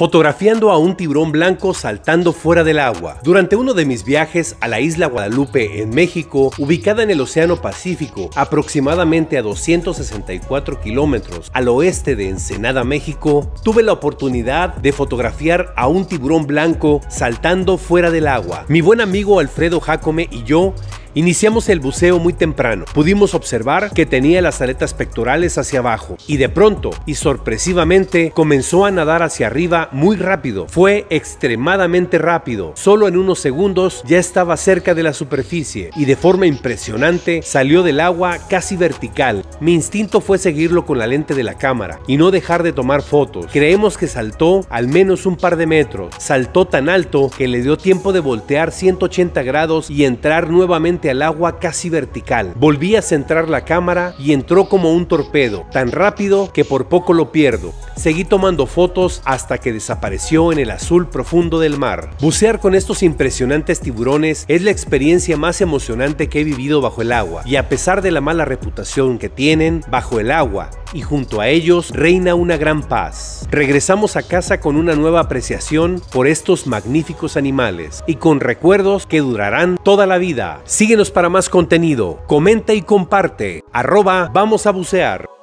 fotografiando a un tiburón blanco saltando fuera del agua. Durante uno de mis viajes a la isla Guadalupe en México, ubicada en el Océano Pacífico, aproximadamente a 264 kilómetros al oeste de Ensenada, México, tuve la oportunidad de fotografiar a un tiburón blanco saltando fuera del agua. Mi buen amigo Alfredo Jacome y yo Iniciamos el buceo muy temprano. Pudimos observar que tenía las aletas pectorales hacia abajo y de pronto y sorpresivamente comenzó a nadar hacia arriba muy rápido. Fue extremadamente rápido. Solo en unos segundos ya estaba cerca de la superficie y de forma impresionante salió del agua casi vertical. Mi instinto fue seguirlo con la lente de la cámara y no dejar de tomar fotos. Creemos que saltó al menos un par de metros. Saltó tan alto que le dio tiempo de voltear 180 grados y entrar nuevamente al agua casi vertical. Volví a centrar la cámara y entró como un torpedo, tan rápido que por poco lo pierdo. Seguí tomando fotos hasta que desapareció en el azul profundo del mar. Bucear con estos impresionantes tiburones es la experiencia más emocionante que he vivido bajo el agua, y a pesar de la mala reputación que tienen, bajo el agua y junto a ellos reina una gran paz. Regresamos a casa con una nueva apreciación por estos magníficos animales y con recuerdos que durarán toda la vida. Síguenos para más contenido, comenta y comparte. Arroba vamos a bucear.